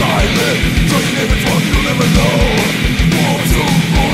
silent. Don't you name you'll never know. War to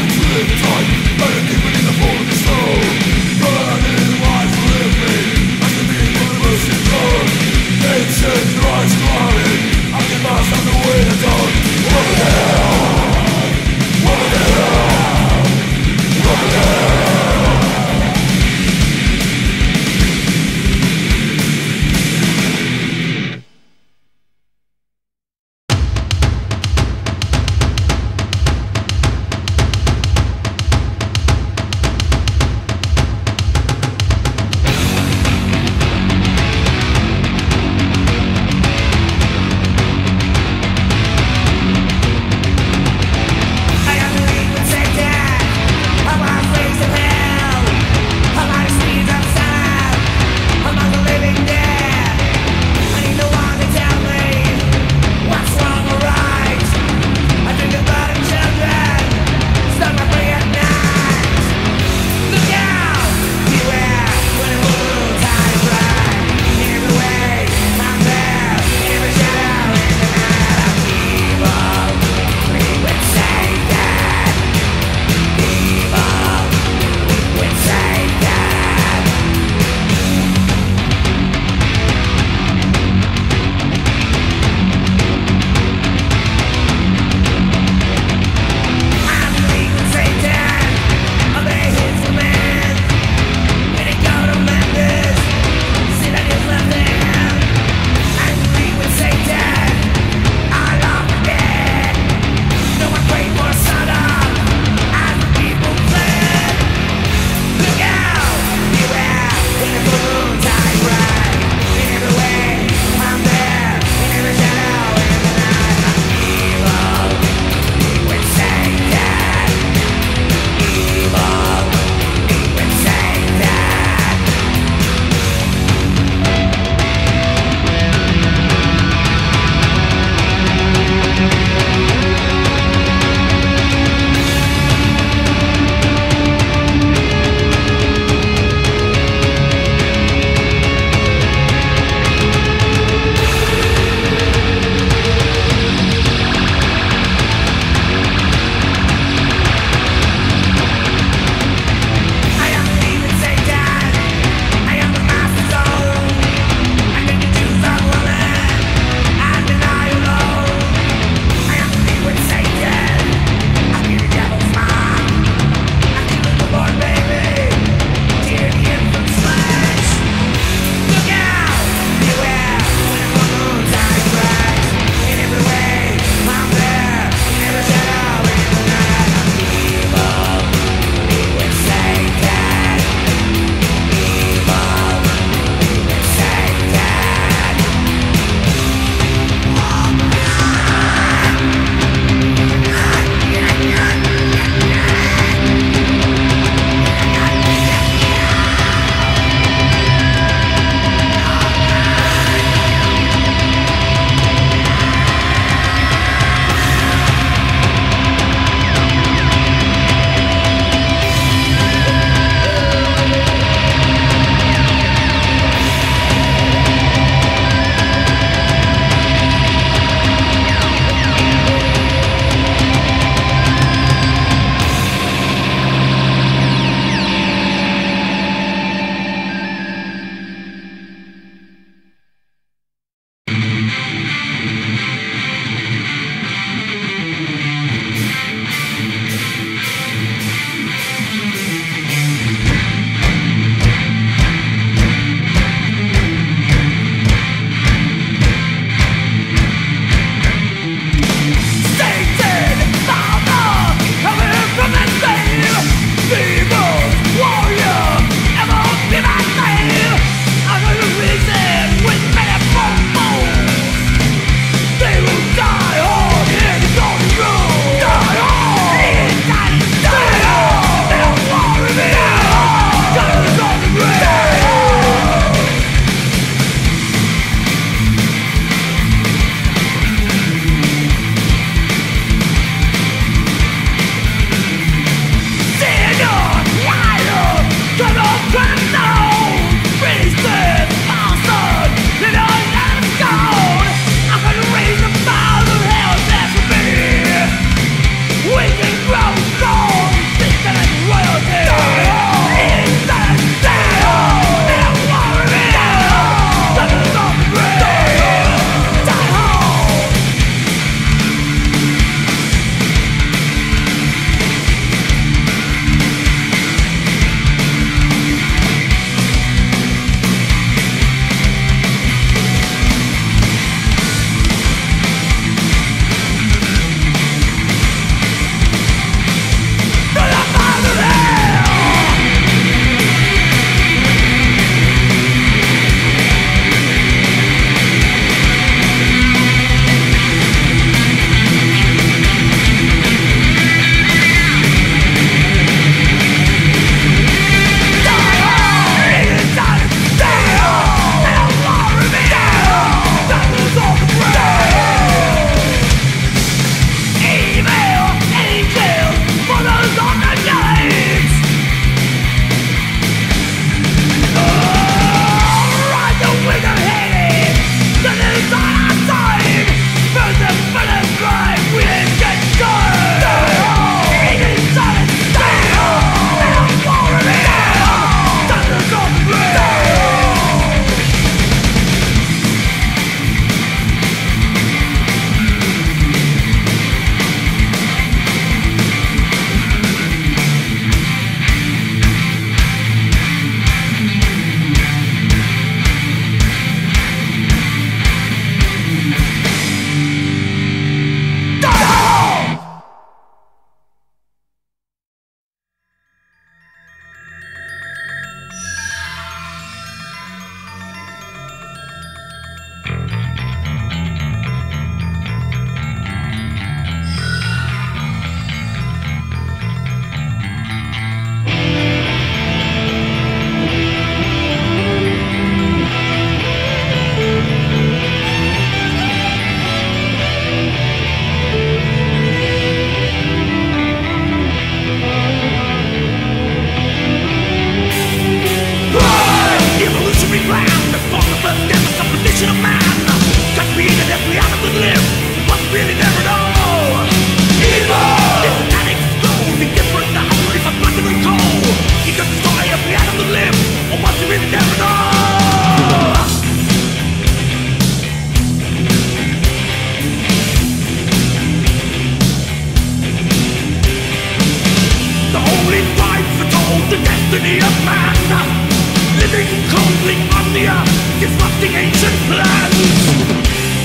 disrupting ancient plans.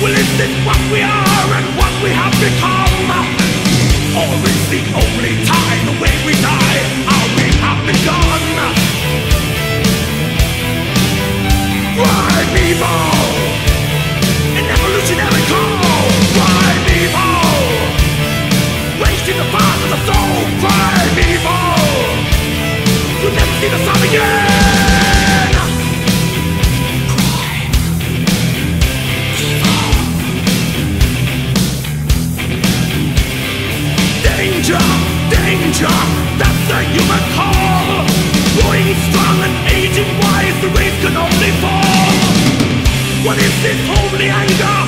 Well, is this what we are and what we have become? Or is the only time when we die how we have begun? Primeval An evolutionary call. Primeval Wasting the path of the soul. Prime Evil You'll never see the sun again. call Growing strong and aging wise, the only What is this holy anger?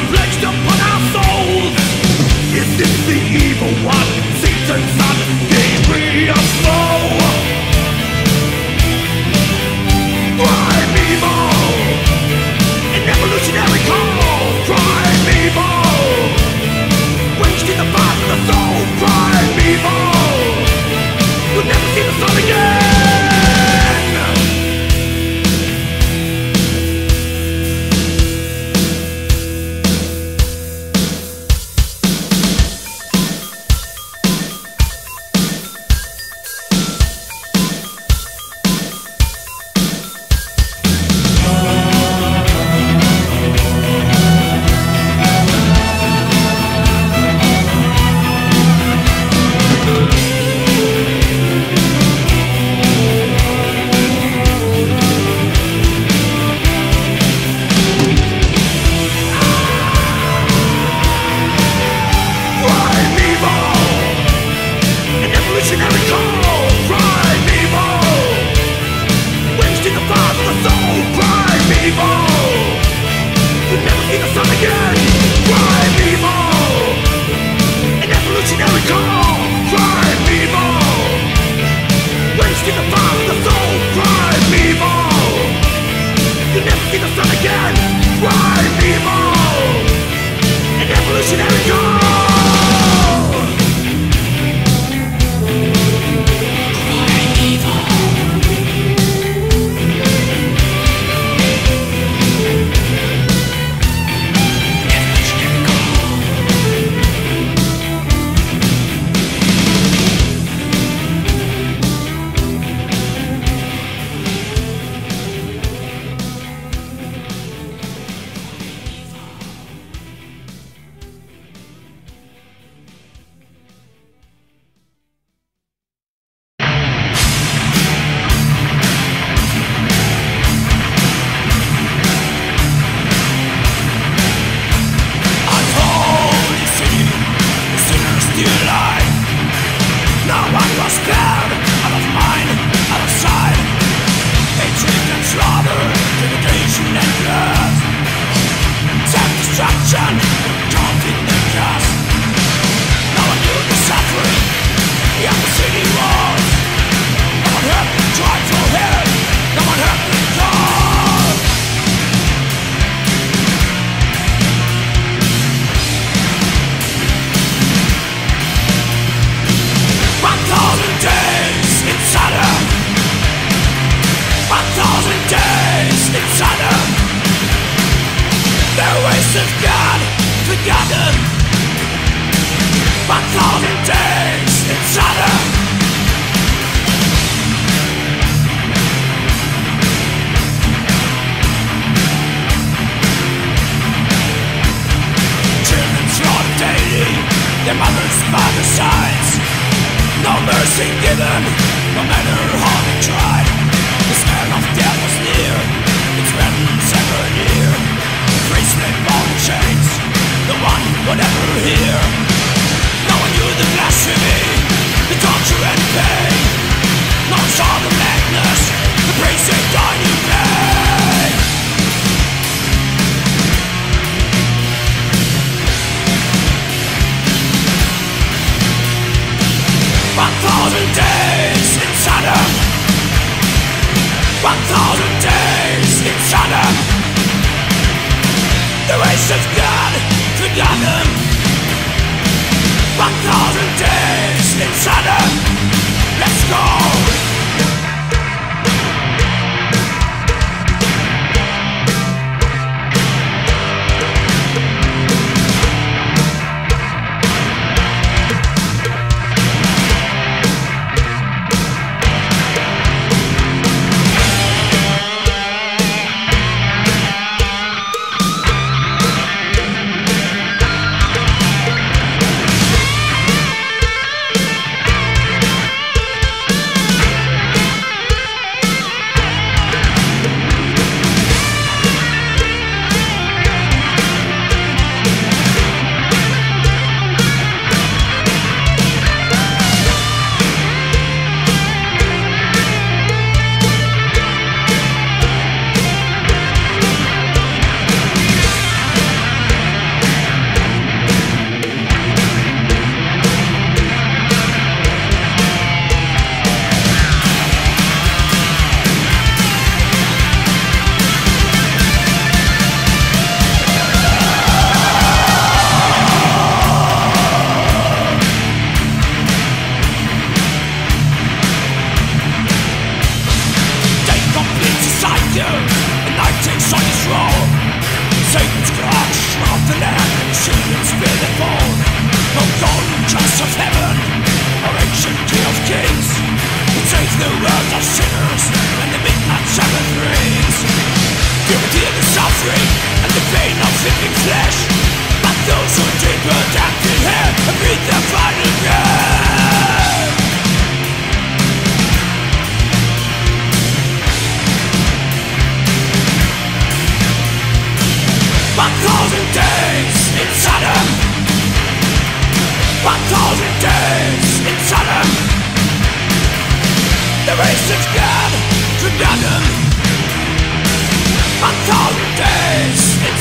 Thousand days in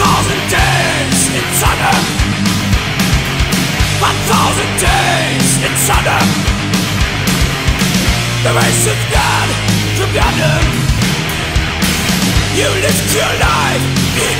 thousand days in thousand days in The race of God to Adam. You lived your life in